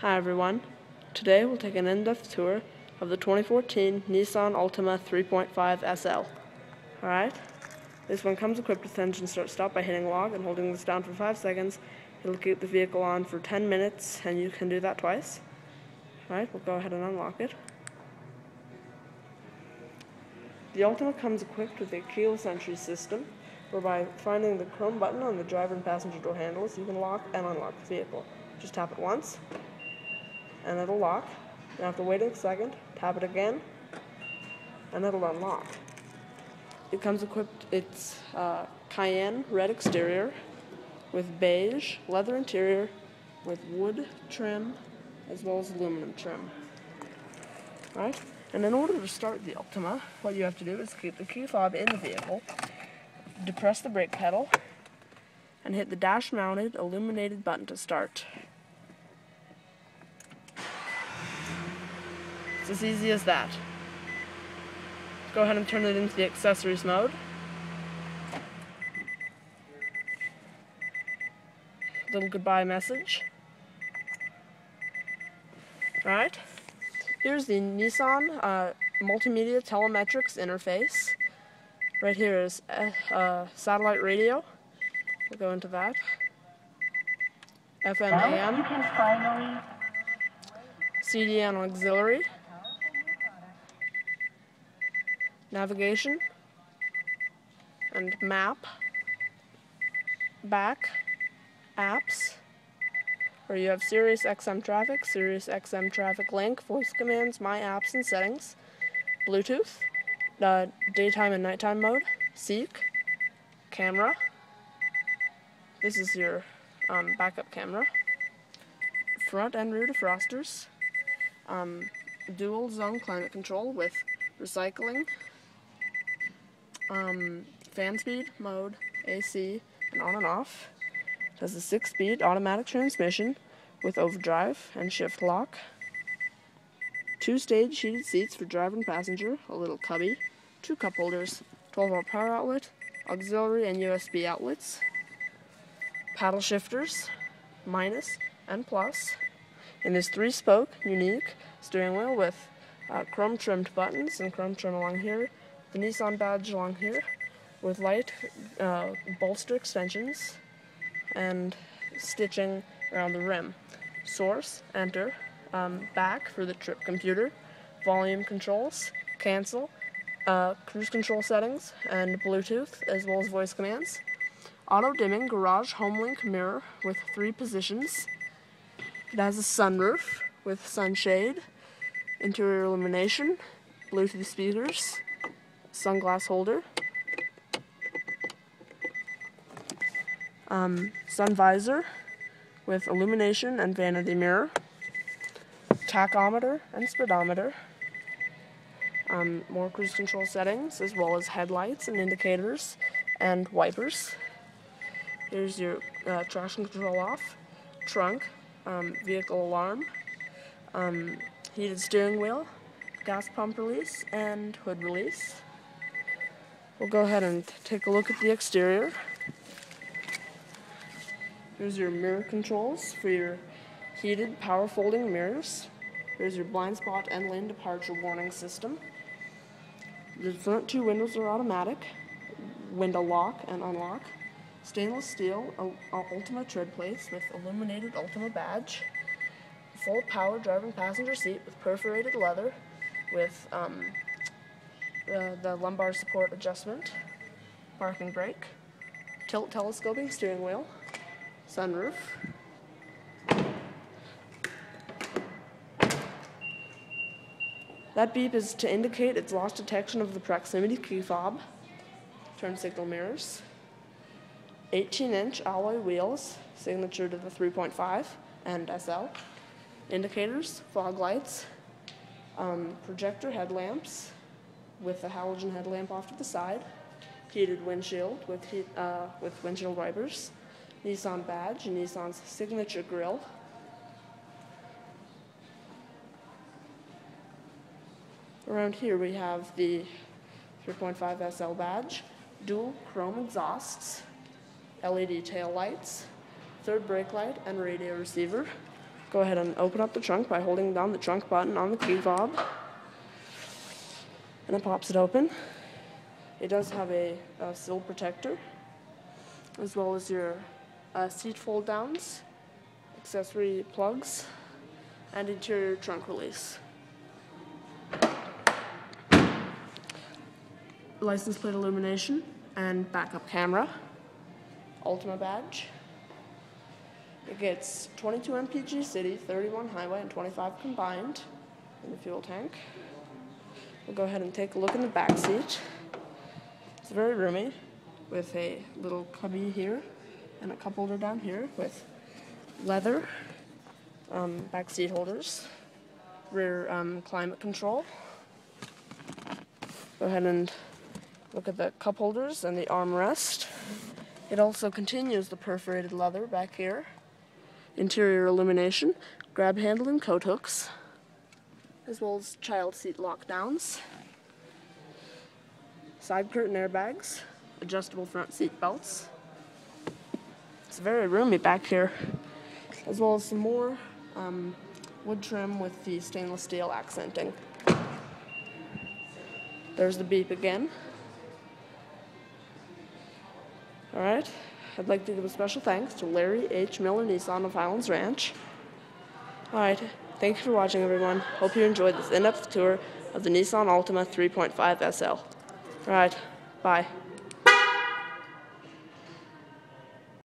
Hi everyone. Today we'll take an in-depth tour of the 2014 Nissan Altima 3.5 SL. Alright? This one comes equipped with engine start stop by hitting log and holding this down for 5 seconds. It'll keep the vehicle on for 10 minutes and you can do that twice. Alright, we'll go ahead and unlock it. The Altima comes equipped with a keyless entry system whereby finding the chrome button on the driver and passenger door handles you can lock and unlock the vehicle. Just tap it once and it'll lock. You have to wait a second, tap it again, and it'll unlock. It comes equipped, it's uh, cayenne red exterior with beige leather interior with wood trim as well as aluminum trim. Right? And in order to start the Altima, what you have to do is keep the key fob in the vehicle, depress the brake pedal, and hit the dash mounted illuminated button to start. It's as easy as that. Let's Go ahead and turn it into the accessories mode. Little goodbye message. Alright. Here's the Nissan uh, Multimedia Telemetrics interface. Right here is uh, uh satellite radio. We'll go into that. FM AM. CDN auxiliary navigation and map, back, apps, where you have Sirius XM traffic, Sirius XM traffic link, voice commands, my apps and settings, Bluetooth, uh, daytime and nighttime mode, seek, camera. This is your um, backup camera. Front and rear defrosters. Um, dual zone climate control with recycling, um, fan speed mode, AC, and on and off. It has a six-speed automatic transmission with overdrive and shift lock. Two-stage heated seats for driver and passenger, a little cubby, two cup holders, 12-volt power outlet, auxiliary and USB outlets, paddle shifters, minus and plus, and this three-spoke, unique steering wheel with uh, chrome trimmed buttons and chrome trim along here, the Nissan badge along here with light uh, bolster extensions and stitching around the rim. Source, enter, um, back for the trip computer, volume controls, cancel, uh, cruise control settings, and Bluetooth, as well as voice commands. Auto dimming garage HomeLink mirror with three positions. It has a sunroof with sunshade, interior illumination, Bluetooth speakers, sunglass holder, um, sun visor with illumination and vanity mirror, tachometer and speedometer, um, more cruise control settings, as well as headlights and indicators and wipers. Here's your uh, traction control off, trunk, um, vehicle alarm, um, heated steering wheel, gas pump release, and hood release. We'll go ahead and take a look at the exterior. Here's your mirror controls for your heated power folding mirrors. Here's your blind spot and lane departure warning system. The front two windows are automatic, window lock and unlock. Stainless steel Altima tread plates with illuminated Altima badge. Full power driver and passenger seat with perforated leather with um, the, the lumbar support adjustment, parking brake, tilt telescoping steering wheel, sunroof, That beep is to indicate its lost detection of the proximity key fob. Turn signal mirrors. 18-inch alloy wheels, signature to the 3.5 and SL. Indicators, fog lights, um, projector headlamps, with a halogen headlamp off to the side, heated windshield with, heat, uh, with windshield wipers, Nissan badge, Nissan's signature grille. Around here we have the 3.5 SL badge, dual chrome exhausts, LED tail lights, third brake light, and radio receiver. go ahead and open up the trunk by holding down the trunk button on the key fob. And it pops it open. It does have a, a sill protector, as well as your uh, seat fold downs, accessory plugs, and interior trunk release. License plate illumination and backup camera. Altima badge. It gets 22 mpg city, 31 highway, and 25 combined in the fuel tank. We'll go ahead and take a look in the back seat. It's very roomy with a little cubby here and a cup holder down here with leather um, back seat holders, rear um, climate control. Go ahead and look at the cup holders and the armrest. It also continues the perforated leather back here, interior illumination, grab handle and coat hooks, as well as child seat lockdowns, side curtain airbags, adjustable front seat belts. It's very roomy back here, as well as some more um, wood trim with the stainless steel accenting. There's the beep again. All right. I'd like to give a special thanks to Larry H. Miller Nissan of Highlands Ranch. All right. Thank you for watching, everyone. Hope you enjoyed this in-depth tour of the Nissan Altima 3.5 SL. All right. Bye.